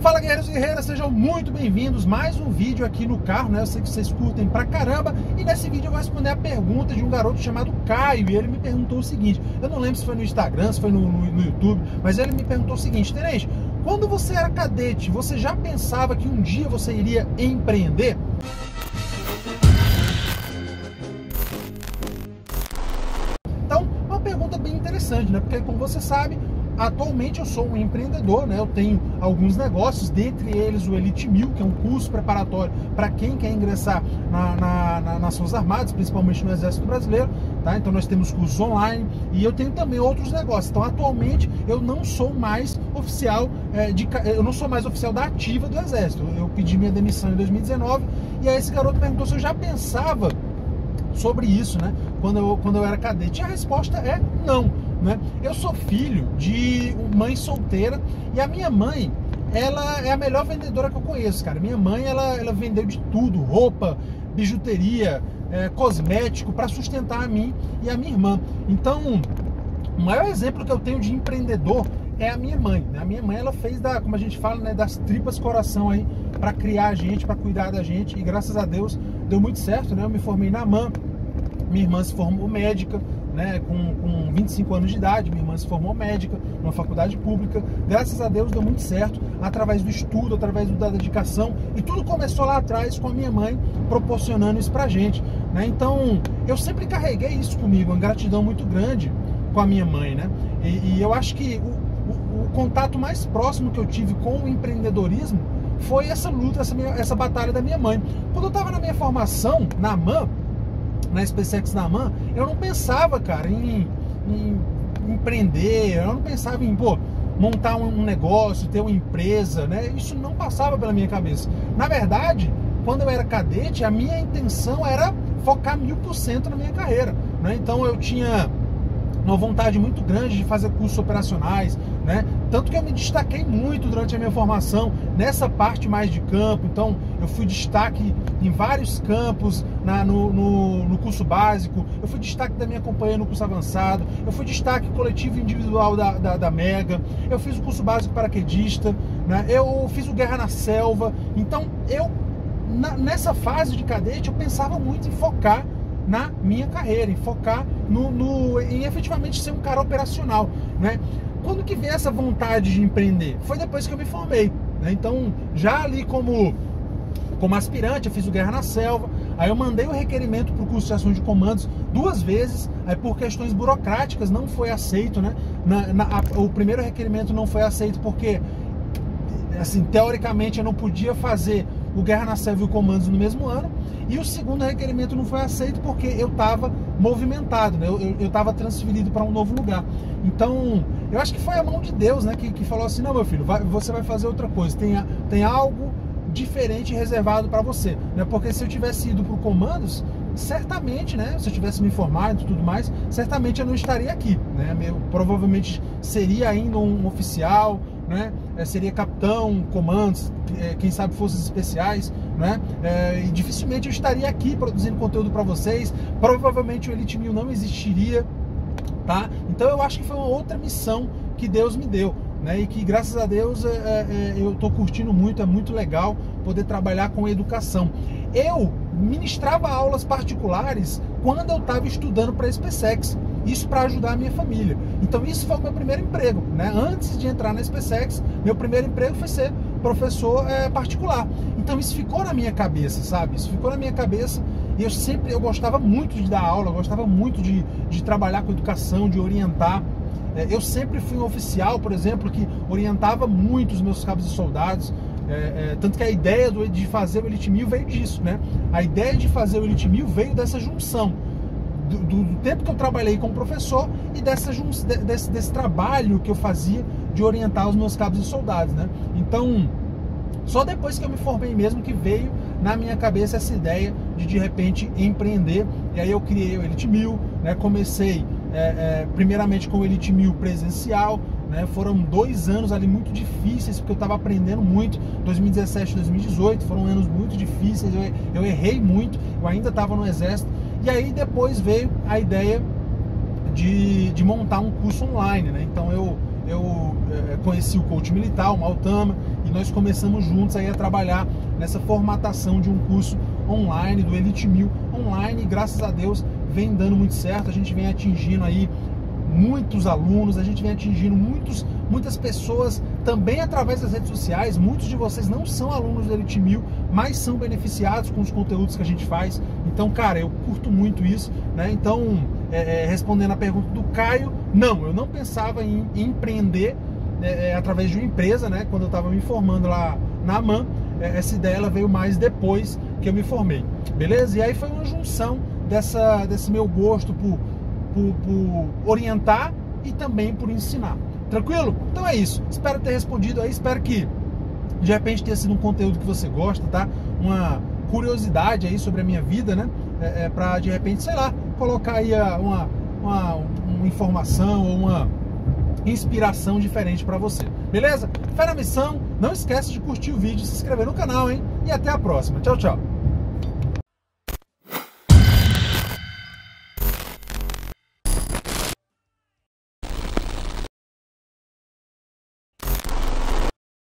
Fala guerreiros e guerreiras, sejam muito bem-vindos. Mais um vídeo aqui no carro, né? Eu sei que vocês curtem pra caramba. E nesse vídeo eu vou responder a pergunta de um garoto chamado Caio. E ele me perguntou o seguinte: eu não lembro se foi no Instagram, se foi no, no, no YouTube, mas ele me perguntou o seguinte: Tenente, quando você era cadete, você já pensava que um dia você iria empreender? Então, uma pergunta bem interessante, né? Porque, como você sabe, Atualmente eu sou um empreendedor, né? Eu tenho alguns negócios, dentre eles o Elite Mil, que é um curso preparatório para quem quer ingressar na, na, na, nas Forças Armadas, principalmente no Exército Brasileiro, tá? Então nós temos cursos online e eu tenho também outros negócios. Então atualmente eu não sou mais oficial é, de, eu não sou mais oficial da ativa do Exército. Eu pedi minha demissão em 2019 e aí esse garoto perguntou se eu já pensava sobre isso, né? Quando eu, quando eu era cadete. E a resposta é não. Né? Eu sou filho de mãe solteira e a minha mãe, ela é a melhor vendedora que eu conheço, cara. Minha mãe, ela, ela vendeu de tudo, roupa, bijuteria, é, cosmético, para sustentar a mim e a minha irmã. Então, o maior exemplo que eu tenho de empreendedor é a minha mãe. Né? A minha mãe, ela fez da, como a gente fala, né, das tripas coração aí para criar a gente, para cuidar da gente e graças a Deus deu muito certo, né? Eu me formei na MAN, minha irmã se formou médica, né, com, com 25 anos de idade, minha irmã se formou médica numa faculdade pública. Graças a Deus deu muito certo, através do estudo, através da dedicação. E tudo começou lá atrás com a minha mãe proporcionando isso pra gente. Né? Então, eu sempre carreguei isso comigo, uma gratidão muito grande com a minha mãe. Né? E, e eu acho que o, o, o, contato mais próximo que eu tive com o empreendedorismo foi essa luta, essa, minha, essa batalha da minha mãe. Quando eu estava na minha formação, na MAN, na SpaceX na MAN, eu não pensava, cara, em, em, empreender, eu não pensava em, pô, montar um negócio, ter uma empresa, né? Isso não passava pela minha cabeça. Na verdade, quando eu era cadete, a minha intenção era focar mil por cento na minha carreira, né? Então eu tinha uma vontade muito grande de fazer cursos operacionais, né? Tanto que eu me destaquei muito durante a minha formação nessa parte mais de campo. Então, eu fui destaque em vários campos na, no, no, no, curso básico, eu fui destaque da minha companhia no curso avançado, eu fui destaque coletivo individual da, da, da Mega, eu fiz o curso básico paraquedista, né? eu fiz o Guerra na Selva. Então, eu, na, nessa fase de cadete, eu pensava muito em focar na minha carreira, em focar no, no, em efetivamente ser um cara operacional, né? Quando que veio essa vontade de empreender? Foi depois que eu me formei, né? Então, já ali como como aspirante, eu fiz o Guerra na Selva, aí eu mandei o requerimento para o curso de ação de comandos duas vezes, aí por questões burocráticas não foi aceito, né? Na, na, a, o primeiro requerimento não foi aceito porque, assim, teoricamente eu não podia fazer o Guerra na Selva e o Comandos no mesmo ano. E o segundo requerimento não foi aceito porque eu estava movimentado, né? eu estava transferido para um novo lugar. Então, eu acho que foi a mão de Deus né? que, que falou assim: não, meu filho, vai, você vai fazer outra coisa, tem, tem algo diferente reservado para você. Né? Porque se eu tivesse ido para o Comandos, certamente, né, se eu tivesse me informado e tudo mais, certamente eu não estaria aqui, né? Eu provavelmente seria ainda um oficial, né? É, seria capitão, comandos, é, quem sabe forças especiais, né? É, e dificilmente eu estaria aqui produzindo conteúdo para vocês. Provavelmente o Elite Mil não existiria, tá? Então eu acho que foi uma outra missão que Deus me deu. Né, e que graças a Deus é, é, eu estou curtindo muito, é muito legal poder trabalhar com educação. Eu ministrava aulas particulares quando eu estava estudando para a SpaceX. Isso para ajudar a minha família. Então isso foi o meu primeiro emprego, né? Antes de entrar na SpaceX, meu primeiro emprego foi ser professor é, particular. Então isso ficou na minha cabeça, sabe? Isso ficou na minha cabeça e eu sempre eu gostava muito de dar aula, gostava muito de, de trabalhar com educação, de orientar. É, eu sempre fui um oficial, por exemplo, que orientava muito os meus cabos e soldados. É, é, tanto que a ideia do, de fazer o Elite Mil veio disso, né? A ideia de fazer o Elite Mil veio dessa junção. Do, do, tempo que eu trabalhei como professor e dessa, desse, desse trabalho que eu fazia de orientar os meus cabos e soldados, né? Então, só depois que eu me formei mesmo que veio na minha cabeça essa ideia de de repente empreender. E aí eu criei o Elite Mil, né? Comecei é, é, primeiramente com o Elite Mil presencial, né? Foram dois anos ali muito difíceis, porque eu estava aprendendo muito. 2017, 2018 foram anos muito difíceis, eu, eu errei muito, eu ainda estava no Exército. E aí depois veio a ideia de, de montar um curso online, né? Então eu, eu é, conheci o coach militar, o Maltama, e nós começamos juntos aí a trabalhar nessa formatação de um curso online do Elite 1000 online, e graças a Deus vem dando muito certo, a gente vem atingindo aí muitos alunos, a gente vem atingindo muitos, muitas pessoas também através das redes sociais. Muitos de vocês não são alunos do Elite 1000, mas são beneficiados com os conteúdos que a gente faz. Então, cara, eu curto muito isso, né? Então, é, é, respondendo a pergunta do Caio, não, eu não pensava em, em empreender é, é através de uma empresa, né? Quando eu estava me formando lá na AMAN, é, essa ideia ela veio mais depois que eu me formei, beleza? E aí foi uma junção dessa, desse meu gosto por por, por orientar e também por ensinar. Tranquilo? Então é isso. Espero ter respondido aí. Espero que de repente tenha sido um conteúdo que você gosta, tá? Uma curiosidade aí sobre a minha vida, né? É, é para de repente, sei lá, colocar aí uma, uma, uma informação ou uma inspiração diferente para você. Beleza? Fé na missão. Não esquece de curtir o vídeo, se inscrever no canal, hein? E até a próxima. Tchau, tchau.